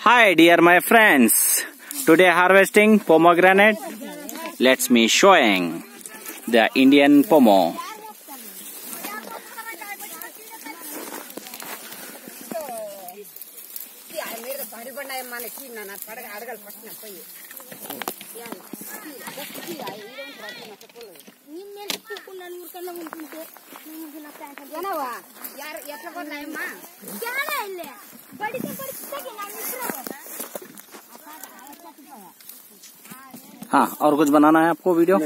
Hi dear my friends, today harvesting pomegranate. Let's me showing the Indian pomo. हाँ और कुछ बनाना है आपको वीडियो?